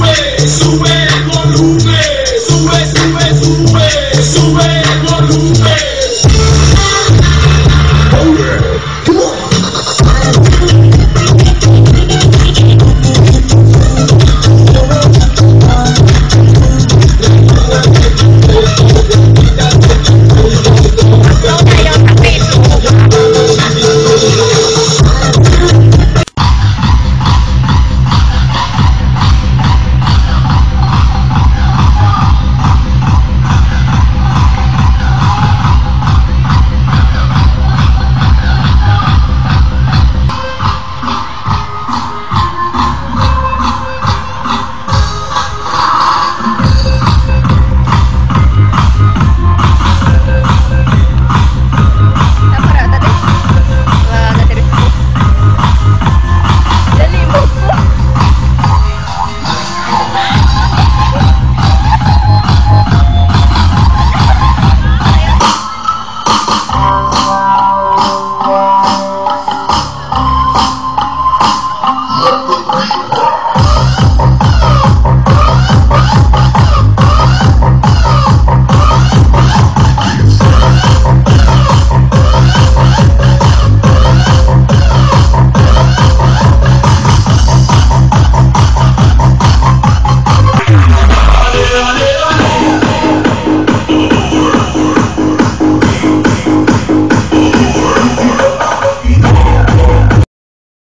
sube, sube.